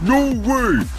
No way!